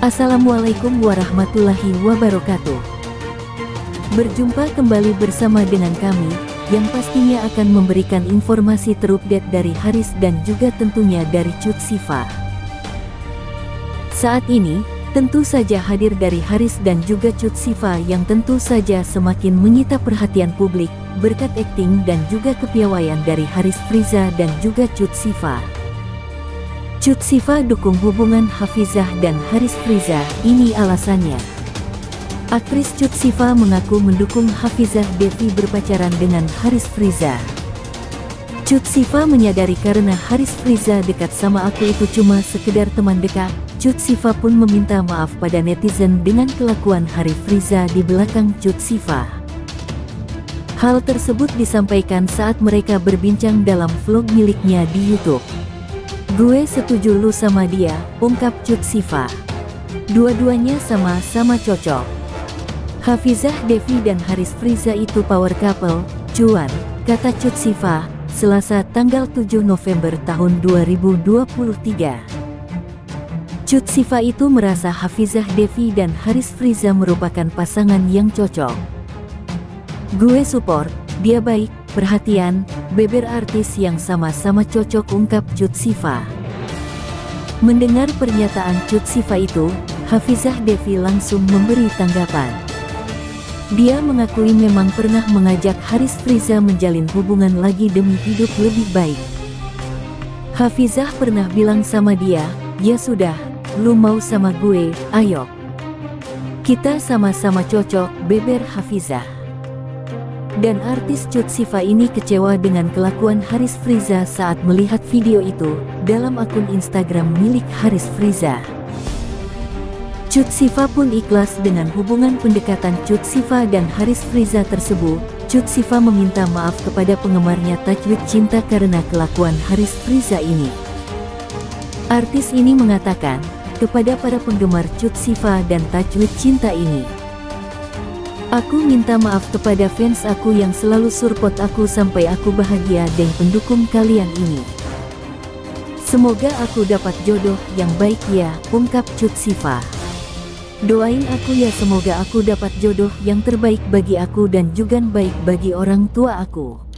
Assalamualaikum warahmatullahi wabarakatuh. Berjumpa kembali bersama dengan kami, yang pastinya akan memberikan informasi terupdate dari Haris dan juga tentunya dari Cut Sifa. Saat ini, tentu saja hadir dari Haris dan juga Cut Sifa yang tentu saja semakin menyita perhatian publik, berkat akting dan juga kepiawaian dari Haris Friza dan juga Cut Sifa. Cut Sifa dukung hubungan Hafizah dan Haris Friza, ini alasannya. Aktris Cut Sifa mengaku mendukung Hafizah Devi berpacaran dengan Haris Friza. Cut Sifa menyadari karena Haris Friza dekat sama aku itu cuma sekedar teman dekat, Cut Sifa pun meminta maaf pada netizen dengan kelakuan Haris Friza di belakang Cut Sifa. Hal tersebut disampaikan saat mereka berbincang dalam vlog miliknya di Youtube. Gue setuju lu sama dia, ungkap Cut Sifa. Dua-duanya sama-sama cocok. Hafizah Devi dan Haris Friza itu power couple, cuan, kata Cut Sifa, Selasa tanggal 7 November tahun 2023. Cut Sifa itu merasa Hafizah Devi dan Haris Friza merupakan pasangan yang cocok. Gue support, dia baik, Perhatian, beber artis yang sama-sama cocok ungkap Cut Sifa. Mendengar pernyataan Cut Sifa itu, Hafizah Devi langsung memberi tanggapan. Dia mengakui memang pernah mengajak Haris Friza menjalin hubungan lagi demi hidup lebih baik. Hafizah pernah bilang sama dia, ya sudah, lu mau sama gue, ayo. Kita sama-sama cocok, beber Hafizah. Dan artis Cut Sifa ini kecewa dengan kelakuan Haris Friza saat melihat video itu dalam akun Instagram milik Haris Friza. Cut Sifa pun ikhlas dengan hubungan pendekatan Cut Sifa dan Haris Friza tersebut. Cut Sifa meminta maaf kepada penggemarnya Tajwid Cinta karena kelakuan Haris Friza ini. Artis ini mengatakan kepada para penggemar Cut Sifa dan Tajwid Cinta ini, Aku minta maaf kepada fans aku yang selalu support aku sampai aku bahagia dan pendukung kalian ini. Semoga aku dapat jodoh yang baik ya, ungkap Cut Sifa. Doain aku ya semoga aku dapat jodoh yang terbaik bagi aku dan juga baik bagi orang tua aku.